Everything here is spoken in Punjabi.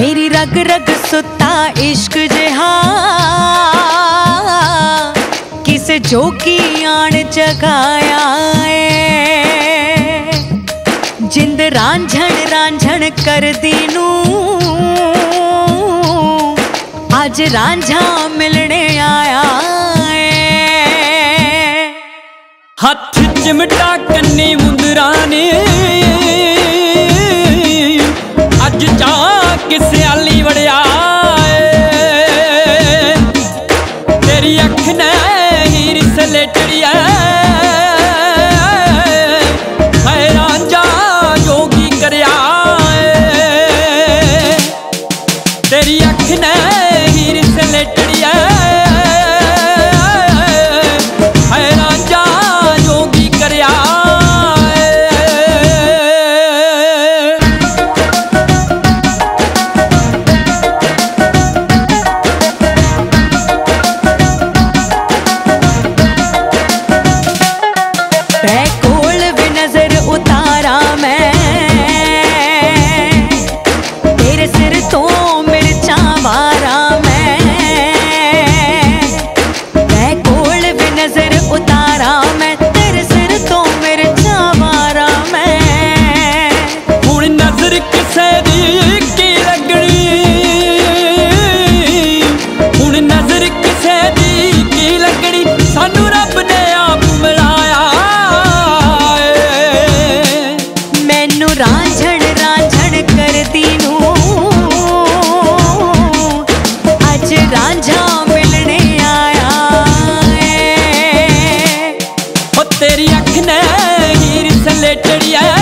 ਮੇਰੀ ਰਗ ਰਗ ਸੁੱਤਾ ਇਸ਼ਕ ਜਿਹਾ। ਕਿਸੇ ਜੋਗੀ ਆਣ ਜਗਾਇਆ ਏ। ਜਿੰਦ ਰਾਂਝਣ ਰਾਂਝਣ ਕਰਦੀ ਨੂੰ। ਅੱਜ ਰਾਂਝਾ ਮਿਲਣੇ ਆਇਆ ਏ। ਹੱਥ ਚਿਮਟਾ ਕੰਨੀ ਮੁੰਦਰਾ ਨੇ। सेलेटरिया ਰਾਂਝਣ ਰਾਂਝਣ ਕਰਦੀ ਨੂੰ ਅੱਜ ਰਾਂਝਾ ਮਿਲਣੇ ਆਇਆ ਏ। ਉਹ ਤੇਰੀ ਅੱਖ ਨੇ ਹੀਰ ਸਲੇਟੜੀ ਐ